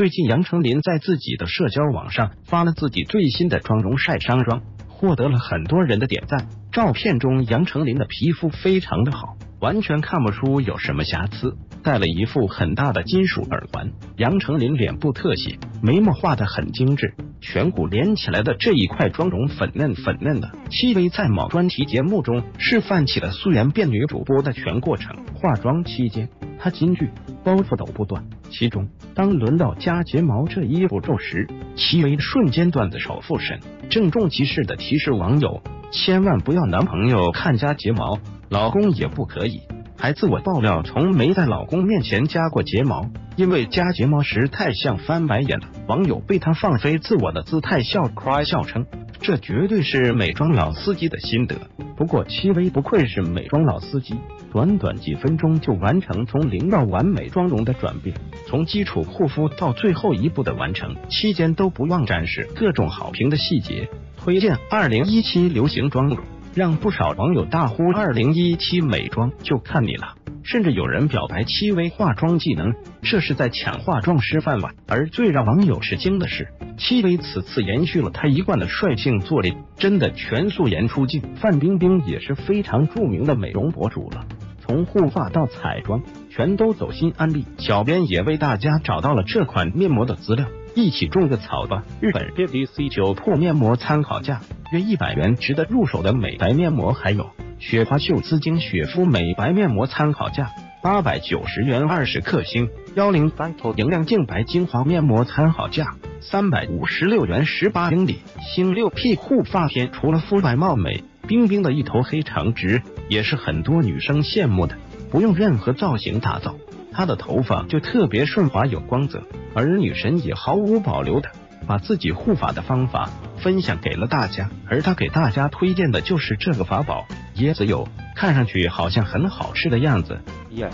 最近杨丞琳在自己的社交网上发了自己最新的妆容晒伤妆，获得了很多人的点赞。照片中杨丞琳的皮肤非常的好，完全看不出有什么瑕疵，戴了一副很大的金属耳环。杨丞琳脸部特写，眉毛画的很精致，颧骨连起来的这一块妆容粉嫩粉嫩的。戚薇在某专题节目中示范起了素颜变女主播的全过程，化妆期间。她金句包袱都不断，其中当轮到夹睫毛这一步骤时，戚薇瞬间段子手附身，郑重其事的提示网友千万不要男朋友看夹睫毛，老公也不可以，还自我爆料从没在老公面前夹过睫毛，因为夹睫毛时太像翻白眼了。网友被他放飞自我的姿态笑夸笑称。这绝对是美妆老司机的心得。不过，戚薇不愧是美妆老司机，短短几分钟就完成从零到完美妆容的转变，从基础护肤到最后一步的完成，期间都不忘展示各种好评的细节。推荐二零一七流行妆容，让不少网友大呼二零一七美妆就看你了。甚至有人表白戚薇化妆技能，这是在抢化妆师饭碗。而最让网友吃惊的是，戚薇此次延续了她一贯的率性做脸，真的全素颜出镜。范冰冰也是非常著名的美容博主了，从护发到彩妆，全都走心安利。小编也为大家找到了这款面膜的资料，一起种个草吧。日本 BBC 九铺面膜参考价约一百元，值得入手的美白面膜还有。雪花秀丝精雪肤美白面膜参考价八百九十元二十克星，幺零 Vital 莹亮净白精华面膜参考价三百五十六元十八英里，星六 P 护发片除了肤白貌美，冰冰的一头黑长直也是很多女生羡慕的，不用任何造型打造，她的头发就特别顺滑有光泽，而女神也毫无保留的把自己护法的方法分享给了大家，而他给大家推荐的就是这个法宝。椰子油看上去好像很好吃的样子。Yes，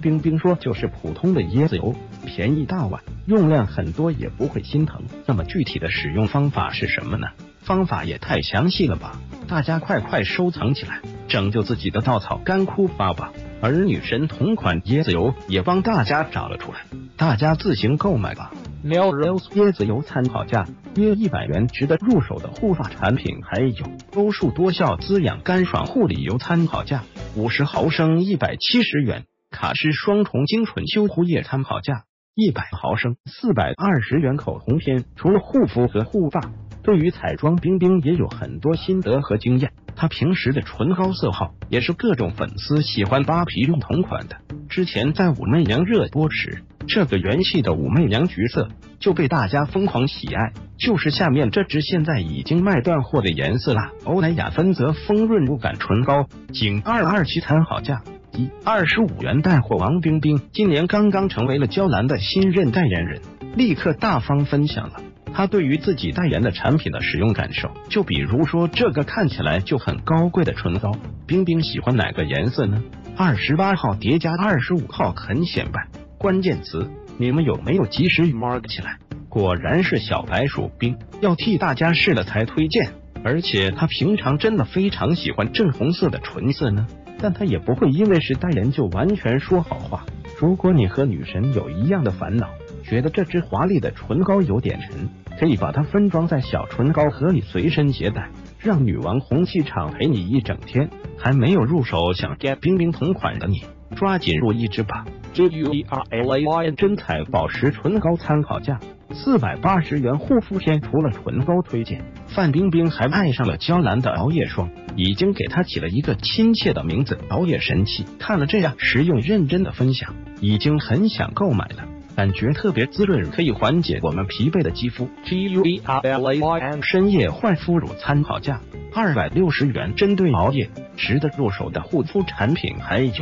冰冰说就是普通的椰子油，便宜大碗，用量很多也不会心疼。那么具体的使用方法是什么呢？方法也太详细了吧！大家快快收藏起来，拯救自己的稻草干枯发吧。而女神同款椰子油也帮大家找了出来，大家自行购买吧。Lelos 椰子油参考价约一百元，值得入手的护发产品还有欧树多效滋养干爽护理油参考价五十毫升一百七十元，卡诗双重精纯修护液参考价一百毫升四百二十元。口红篇除了护肤和护发，对于彩妆冰冰也有很多心得和经验。她平时的唇膏色号也是各种粉丝喜欢扒皮用同款的。之前在武媚娘热播时。这个元气的武媚娘橘色就被大家疯狂喜爱，就是下面这支现在已经卖断货的颜色啦。欧莱雅芬泽丰润肤感唇膏，仅二二七参考价一二十五元带货。王冰冰今年刚刚成为了娇兰的新任代言人，立刻大方分享了她对于自己代言的产品的使用感受。就比如说这个看起来就很高贵的唇膏，冰冰喜欢哪个颜色呢？二十八号叠加二十五号很显白。关键词，你们有没有及时 mark 起来？果然是小白鼠冰，要替大家试了才推荐。而且他平常真的非常喜欢正红色的唇色呢，但他也不会因为是代言就完全说好话。如果你和女神有一样的烦恼，觉得这支华丽的唇膏有点沉，可以把它分装在小唇膏盒里随身携带，让女王红气场陪你一整天。还没有入手想 get 冰冰同款的你，抓紧入一支吧。G U E R L A Y 真彩宝石唇膏参考价四百八十元，护肤片除了唇膏推荐，范冰冰还爱上了娇兰的熬夜霜，已经给它起了一个亲切的名字——熬夜神器。看了这样实用认真的分享，已经很想购买了，感觉特别滋润，可以缓解我们疲惫的肌肤。G U E R L A Y 深夜焕肤乳参考价二百六十元，针对熬夜值得入手的护肤产品还有。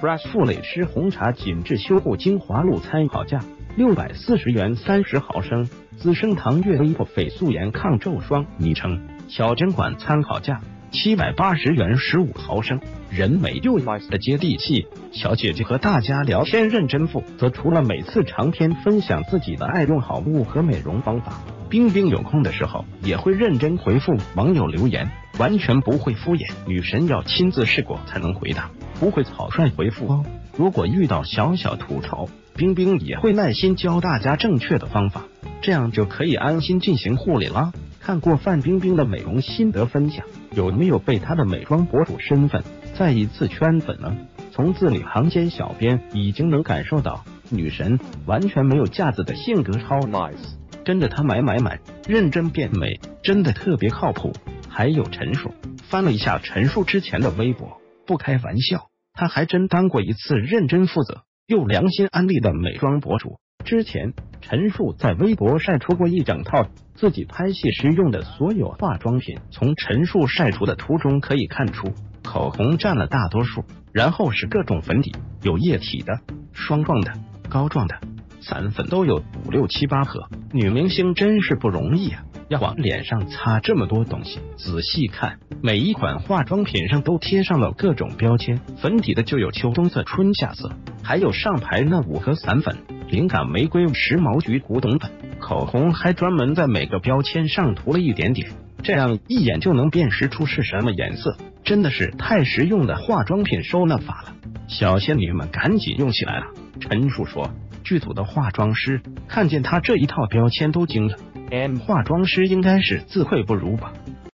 Fresh 富蕾诗红茶紧致修护精华露参考价六百四十元三十毫升，资生堂悦薇翡素颜抗皱霜昵称小针管参考价七百八十元十五毫升，人美又 nice 的接地气小姐姐和大家聊天认真负责，除了每次长篇分享自己的爱用好物和美容方法，冰冰有空的时候也会认真回复网友留言，完全不会敷衍，女神要亲自试过才能回答。不会草率回复哦。如果遇到小小吐槽，冰冰也会耐心教大家正确的方法，这样就可以安心进行护理了。看过范冰冰的美容心得分享，有没有被她的美妆博主身份再一次圈粉呢？从字里行间，小编已经能感受到女神完全没有架子的性格，超 nice，跟着她买买买，认真变美，真的特别靠谱。还有陈数，翻了一下陈数之前的微博，不开玩笑，他还真当过一次认真负责又良心安利的美妆博主。之前陈数在微博晒出过一整套自己拍戏时用的所有化妆品，从陈数晒出的图中可以看出，口红占了大多数，然后是各种粉底，有液体的、霜状的、膏状的，散粉都有五六七八盒。女明星真是不容易啊，要往脸上擦这么多东西。仔细看，每一款化妆品上都贴上了各种标签，粉底的就有秋冬色、春夏色，还有上排那五盒散粉。灵感玫瑰、时髦橘、古董粉，口红还专门在每个标签上涂了一点点，这样一眼就能辨识出是什么颜色，真的是太实用的化妆品收纳法了。小仙女们赶紧用起来了。陈述说，剧组的化妆师看见他这一套标签都惊了，M 化妆师应该是自愧不如吧？